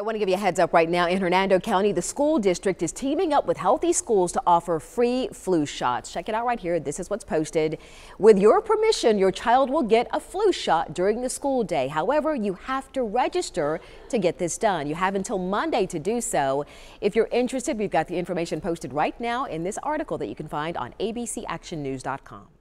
I want to give you a heads up right now. In Hernando County, the school district is teaming up with Healthy Schools to offer free flu shots. Check it out right here. This is what's posted. With your permission, your child will get a flu shot during the school day. However, you have to register to get this done. You have until Monday to do so. If you're interested, we've got the information posted right now in this article that you can find on abcactionnews.com.